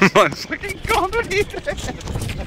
My fucking comedy!